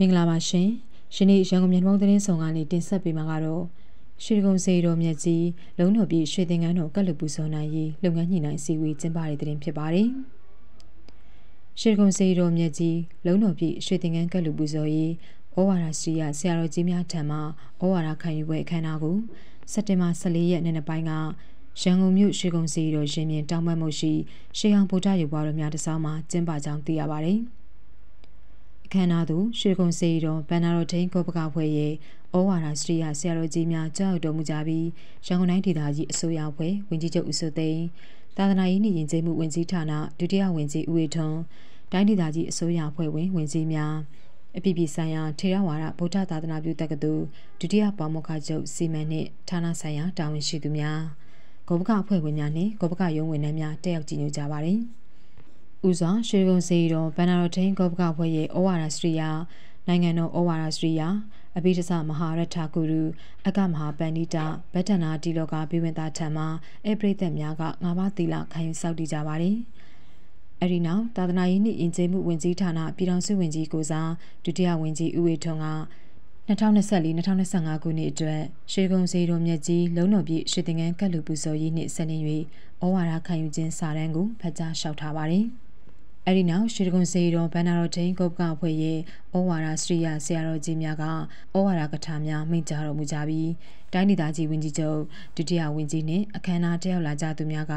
မင်္ဂလာပါရှင်ယနေ့ရန်ကုန်မြန်မာသတင်းဆောင်ကနေတင်ဆက်ပေးမှာကတော့ရွှေကုံစေတော်မြတ်ကြီးလုံးတော်ပြည်ရွှေသင်္ကန်းတော်ကက်လူပူဇော်နိုင်ရေးလုပ်ငန်းညှိနှိုင်းစည်းဝေးကျင်းပတဲ့သတင်းဖြစ်ပါတယ်ရွှေကုံစေတော်မြတ်ကြီးလုံးတော်ပြည်ရွှေသင်္ကန်းကက်လူပူဇော်ရေးဩဝါဒစီရဆရာတော်ကြီးများထံမှဩဝါဒခံယူပွဲအခမ်းအနားကိုစက်တင်ဘာ14ရက်နေ့နေ့ပိုင်းကရန်ကုန်မြို့ရွှေကုံစီတော်ရင်မြင်တောင်ပန်းမှုရှိရှေးဟောင်းဗုဒ္ဓရုပ်ပွားတော်များတစောင်းမှာကျင်းပကြောင်းသိရပါတယ်။ အခမ်းအနားသို့ရွှေကုံစေတော်ဗန္နာတော်ထိန်ကောပကဖွဲ့ရဲ့ဩဝါဒစရိယဆရာတော်ကြီးများကြောက်တော်မူကြပြီးရန်ကုန်တိုင်းဒေသကြီးအစိုးရဖွဲ့ဝင်ကြီးချုပ်ဦးစိုးသိန်းသာသနာရေးနှင့်ယဉ်ကျေးမှုဝင်ကြီးဌာနဒုတိယဝင်ကြီးဦးဝေထွန်းတိုင်းဒေသကြီးအစိုးရဖွဲ့ဝင်ဝင်ကြီးများအပြည်ပြည်ဆိုင်ရာထေရဝါဒဗုဒ္ဓသာသနာပြုတက္ကသိုလ်ဒုတိယပါမောက္ခချုပ်စီမံနှင့်ဌာနဆိုင်ရာတာဝန်ရှိသူများဂောဘကအဖွဲ့ဝင်များနှင့်ဂောဘကရုံးဝင်နှန်းများတက်ရောက်ကြည်ညိုကြပါသည်။ ဦးစွာရွှေကုံစီတော်ဗန္နာတော်ထိန်ကောပကဖွဲ့ရဲ့ဩဝါဒစရိယာနိုင်ငံတော်ဩဝါဒစရိယာအဘိဓဆမဟာရထဂုရုအကမဟာပန္နိတဗတ္တနာတီလောကဘိဝင်သားထံမှအပရိသတ်များကငါးပါးသီလခံယူစောင့်တည်ကြပါတယ်။အဲဒီနောက်သာသနာရေးနှင့်ယဉ်ကျေးမှုဝင်ကြီးဌာနပြည်ထောင်စုဝင်ကြီးကိုစားဒုတိယဝင်ကြီးဦးဝေထွန်းက2024-2025ခုနှစ်အတွက်ရှေးကုံစီတော်မြတ်ကြီးလုံးတော်ပြည့်ရှေးသင်္ကန်းကတ်လူပူဇော်ရေးနှင့်ဆက်လင်း၍ဩဝါဒခံယူခြင်းစာတမ်းကိုဖတ်ကြားလျှောက်ထားပါတယ်။ အဲဒီနောက်ရွှေတကွန်စေတော်ဘန္နာတော်ထိန်ကုတ်ကအဖွဲ့ရဲ့ဩဝါဒစရိယဆရာတော်ကြီးများကဩဝါဒကထာများမိန့်ကြားတော်မူကြပြီးတိုင်းဒေသကြီးဝန်ကြီးချုပ်ဒုတိယဝန်ကြီးနှင့်အခမ်းအနားတက်ရောက်လာကြသူများက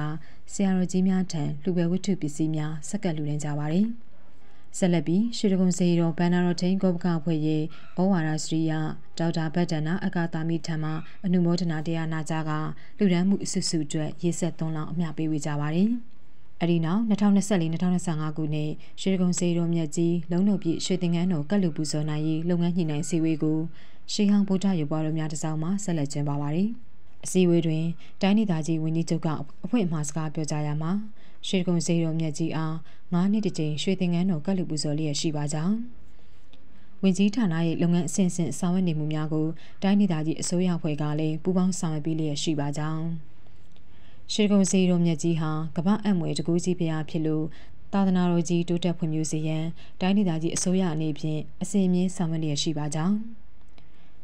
ဆရာတော်ကြီးများထံလူပဲဝတ္ထုပစ္စည်းများဆက်ကပ်လူတင်ကြပါတယ်။ဆက်လက်ပြီးရွှေတကွန်စေတော်ဘန္နာတော်ထိန်ကုတ်ကအဖွဲ့ရဲ့ဩဝါဒစရိယဒေါက်တာဘတ်တနာအကာတာမီထံမှအနုမောဒနာတရားနာကြားကလူဒန်းမှုအစုစုအတွက်ရေးဆက်သွန်းလောင်းအမျှပေးဝေကြပါတယ်။ အဲဒီနောက်2024-2025ခုနှစ်ရွှေကုံစေတော်မြတ်ကြီးလုံတော်ပြည့်ရွှေသင်္ကန်းတော်ကတ်လူပူဇော်နိုင်ရေးလုပ်ငန်းညှိနှိုင်းစည်းဝေးကိုရှေးဟောင်းဗုဒ္ဓရုပ်ပွားတော်များတစောင်းမှဆက်လက်ကျင်းပပါပါတယ်။အစည်းအဝေးတွင်တိုင်းဒေသကြီးဝန်ကြီးချုပ်ကအဖွင့်အမှားစကားပြောကြားရမှာရွှေကုံစေတော်မြတ်ကြီးအား၅နှစ်တစ်ကြိမ်ရွှေသင်္ကန်းတော်ကတ်လူပူဇော်လျက်ရှိပါကြောင်းဝင်ကြီးဌာနရဲ့လုပ်ငန်းအဆင့်ဆင့်ဆောင်ရွက်နေမှုများကိုတိုင်းဒေသကြီးအစိုးရဖွဲ့ကလည်းပူးပေါင်းဆောင်ရွက်ပေးလျက်ရှိပါကြောင်း ရှေကုံစီတော်မြတ်ကြီးဟာကမ္ဘာအံ့မွေတကူကြီးဖျားဖြစ်လို့သာသနာတော်ကြီးတိုးတက်ဖွံ့ဖြိုးစေရန်တိုင်းဒေသကြီးအစိုးရအနေဖြင့်အစဉ်အမြဲဆောင်ရွက်လျက်ရှိပါကြောင်း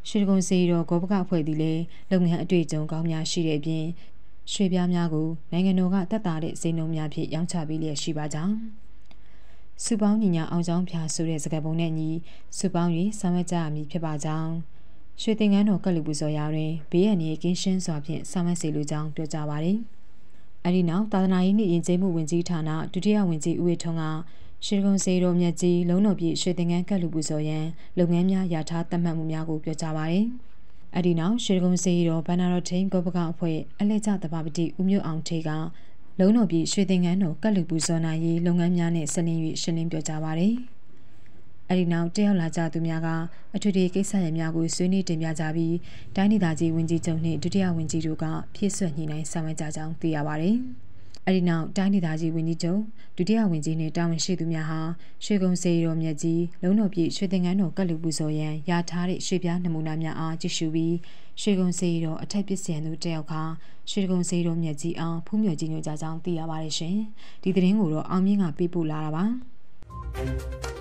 ရွှေကုံစီတော်ဂောဘကအဖွဲ့သည်လည်းလုပ်ငန်းအတွေ့အကြုံကောင်းများရှိတဲ့အပြင်ရွှေပြားများကိုနိုင်ငံတော်ကတက်တာတဲ့စိန်နှုံများဖြင့်ရောင်းချပေးလျက်ရှိပါကြောင်းစုပေါင်းညီညာအောင်ချောင်းဖြာဆိုတဲ့စကားပုံနဲ့ညီစုပေါင်း၍ဆောင်ရွက်ကြရမည်ဖြစ်ပါကြောင်းရွှေသင်္ကန်းတော်ကလူပူဇော်ရာတွင်ဘေးရန်နေကင်းရှင်းစွာဖြင့်ဆောင်ရွက်စေလိုကြောင်းပြောကြားပါသည်။ အဲဒီနောက်သာသနာရေးနှင့်ယဉ်ကျေးမှုဝန်ကြီးဌာနဒုတိယဝန်ကြီးဦးဝေထွန်းကရှေကုံစေတော်မြတ်ကြီးလုံးတော်ပြည့်ရွှေသင်္ကန်းကတ်လူပူဇော်ရန်လုပ်ငန်းများရာထားသတ်မှတ်မှုများကိုပြောကြားပါရယ်။အဲဒီနောက်ရှေကုံစေတော်ဘန္နာတော်ထိန်ကောပကအဖွဲ့အလက်ကျတပါပတိဦးမျိုးအောင်ထေကလုံးတော်ပြည့်ရွှေသင်္ကန်းတော်ကတ်လူပူဇော်နိုင်ရေးလုပ်ငန်းများနဲ့ဆက်လင်း၍ရှင်းလင်းပြောကြားပါရယ်။ အဲဒီနောက်တယောက်လာကြသူများကအထွေထွေကိစ္စရပ်များကိုဆွေးနွေးတင်ပြကြပြီးတိုင်းဒေသကြီးဝန်ကြီးချုပ်နှင့်ဒုတိယဝန်ကြီးတို့ကဖြည့်ဆွတ်ညှိနှိုင်းဆောင်ရွက်ကြကြောင်းသိရပါတယ်။အဲဒီနောက်တိုင်းဒေသကြီးဝန်ကြီးချုပ်ဒုတိယဝန်ကြီးနှင့်တာဝန်ရှိသူများဟာရွှေကုံစေတော်မြတ်ကြီးလုံးတော်ပြည့်ရွှေသင်္ကန်းတော်ကတ်လူပူဇော်ရန်ရထားတဲ့ရွှေပြားနမူနာများအားကြည့်ရှုပြီးရွှေကုံစေတော်အထက်ပစ္စယံတို့တယောက်ကရွှေကုံစေတော်မြတ်ကြီးအောင်ဖူးမြော်ကြီးညိုကြကြောင်းသိရပါတယ်ရှင်။ဒီသတင်းကိုတော့အောင်မြင့်ကပေးပို့လာတာပါ။